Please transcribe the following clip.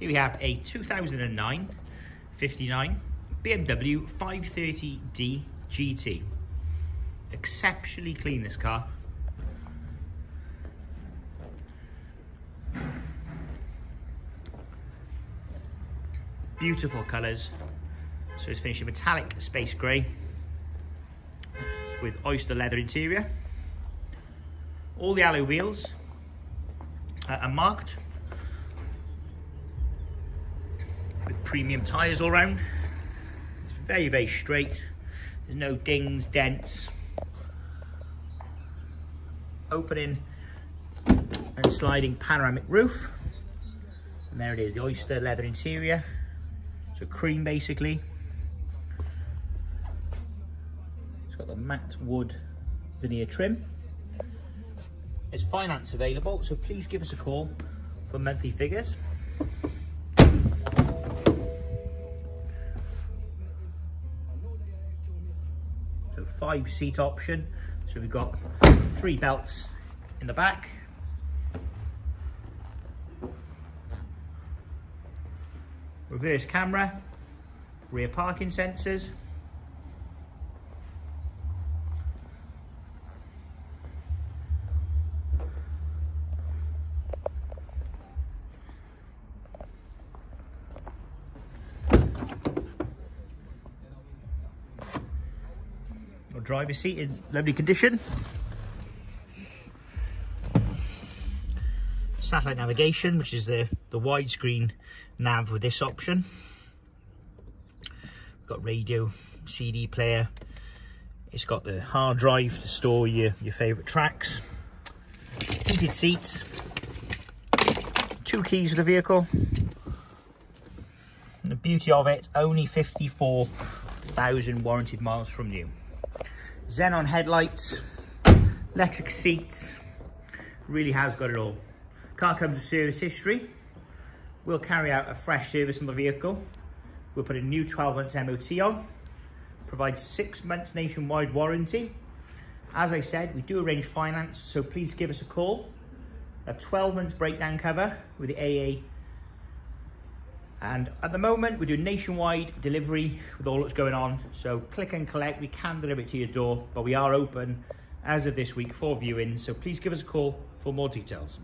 Here we have a 2009 59 BMW 530D GT. Exceptionally clean this car. Beautiful colours. So it's finished in metallic space grey with oyster leather interior. All the alloy wheels are marked with premium tyres all round. It's very, very straight. There's no dings, dents. Opening and sliding panoramic roof. And there it is, the oyster leather interior. So cream basically. It's got the matte wood veneer trim. There's finance available, so please give us a call for monthly figures. Five seat option. So we've got three belts in the back. Reverse camera, rear parking sensors, Or driver's seat in lovely condition. Satellite navigation, which is the, the widescreen nav with this option. We've got radio, CD player. It's got the hard drive to store your, your favourite tracks. Heated seats. Two keys for the vehicle. The beauty of it, only 54,000 warranted miles from new. Xenon headlights, electric seats, really has got it all. Car comes with service history. We'll carry out a fresh service on the vehicle. We'll put a new 12 months MOT on, provide six months nationwide warranty. As I said, we do arrange finance, so please give us a call. A 12 months breakdown cover with the AA and at the moment, we do nationwide delivery with all that's going on. So click and collect, we can deliver it to your door, but we are open as of this week for viewing. So please give us a call for more details.